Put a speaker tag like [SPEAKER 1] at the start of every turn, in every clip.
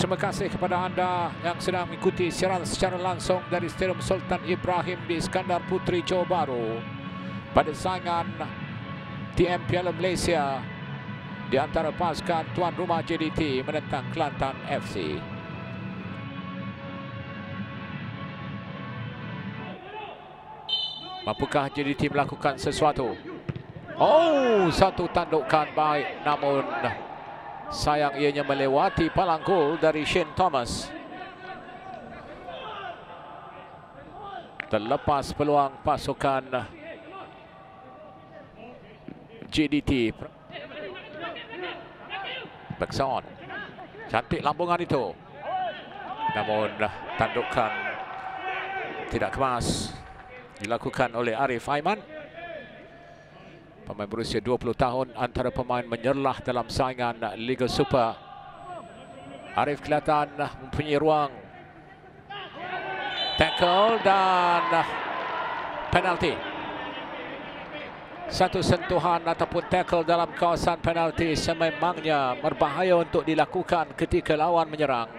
[SPEAKER 1] Terima kasih kepada anda yang sedang mengikuti siaran secara langsung dari Stadium Sultan Ibrahim di Iskandar Putri, Johor Bahru pada saingan TM Piala Malaysia di antara pasukan tuan rumah JDT menentang Kelantan FC. Mampukah JDT melakukan sesuatu? Oh, satu tandukan baik namun sayang ianya melewati palang gol dari Shane Thomas. Terlepas peluang pasukan JDT. Bekson. Cantik lambungan itu. Namun tandukan tidak kemas dilakukan oleh Arif Aiman. Pemain berusia 20 tahun antara pemain menyerlah dalam saingan Liga Super. Arif kelihatan mempunyai ruang. Tackle dan penalti. Satu sentuhan ataupun tackle dalam kawasan penalti sememangnya berbahaya untuk dilakukan ketika lawan menyerang.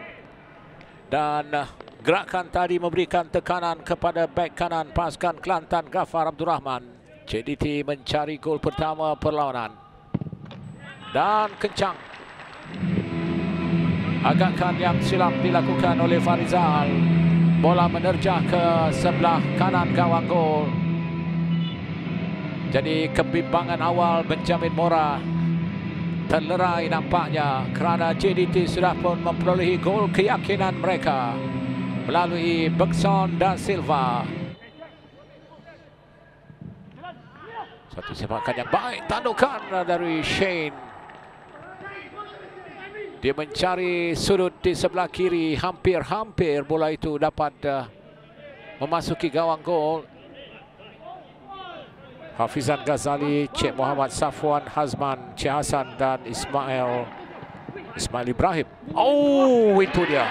[SPEAKER 1] Dan gerakan tadi memberikan tekanan kepada bek kanan pasukan Kelantan Gafar Abdul Rahman. JDT mencari gol pertama perlawanan. Dan kencang. Agakkan yang silap dilakukan oleh Farizal. Bola menerjah ke sebelah kanan gawang gol. Jadi kebimbangan awal Benjamin Mora terlerai nampaknya kerana JDT sudah pun memperolehi gol keyakinan mereka melalui Bekson dan Silva. Satu sepakan yang baik, tandukan dari Shane. Dia mencari sudut di sebelah kiri, hampir-hampir bola itu dapat uh, memasuki gawang gol. Hafizan Ghazali, Cik Muhammad Safwan, Hazman, Cik Hassan dan Ismail Ismail Ibrahim. Oh, itu dia.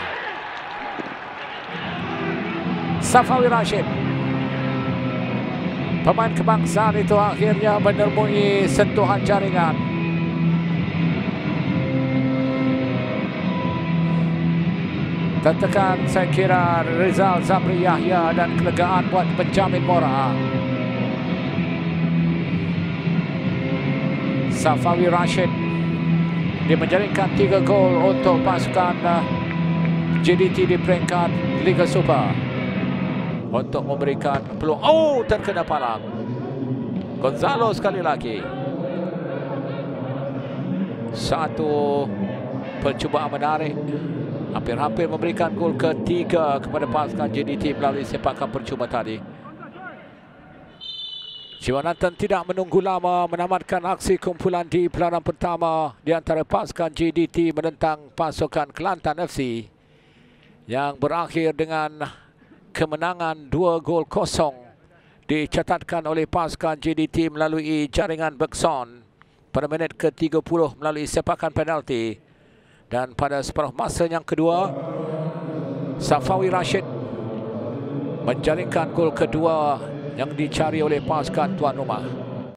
[SPEAKER 1] Safawi Rashid. Pemain kebangsaan itu akhirnya menemui sentuhan jaringan. Tertekan saya kira Rizal Zamri Yahya dan kelegaan buat penjamin Mora. Safawi Rashid dia menjaringkan tiga gol untuk pasukan JDT di peringkat Liga Super untuk memberikan peluang. Oh, terkena palang. Gonzalo sekali lagi. Satu percubaan menarik. Hampir-hampir memberikan gol ketiga kepada pasukan JDT melalui sepakan percuma tadi. Jiwanantan tidak menunggu lama menamatkan aksi kumpulan di pelaran pertama di antara pasukan JDT menentang pasukan Kelantan FC yang berakhir dengan kemenangan dua gol kosong dicatatkan oleh pasukan JDT melalui jaringan Bekson pada minit ke-30 melalui sepakan penalti dan pada separuh masa yang kedua Safawi Rashid menjaringkan gol kedua yang dicari oleh pasukan tuan rumah.